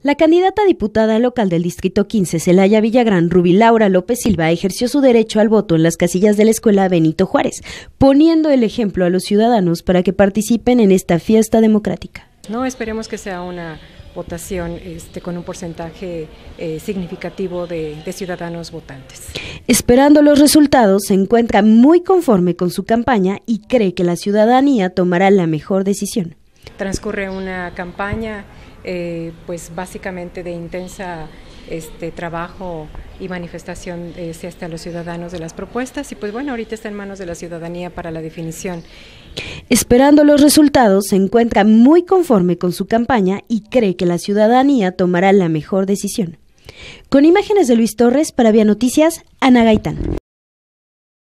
La candidata diputada local del Distrito 15, Celaya Villagrán, Rubi Laura López Silva, ejerció su derecho al voto en las casillas de la escuela Benito Juárez, poniendo el ejemplo a los ciudadanos para que participen en esta fiesta democrática. No esperemos que sea una votación este, con un porcentaje eh, significativo de, de ciudadanos votantes. Esperando los resultados, se encuentra muy conforme con su campaña y cree que la ciudadanía tomará la mejor decisión. Transcurre una campaña eh, pues básicamente de intensa este trabajo y manifestación eh, hasta los ciudadanos de las propuestas y pues bueno, ahorita está en manos de la ciudadanía para la definición. Esperando los resultados, se encuentra muy conforme con su campaña y cree que la ciudadanía tomará la mejor decisión. Con imágenes de Luis Torres para Vía Noticias, Ana Gaitán.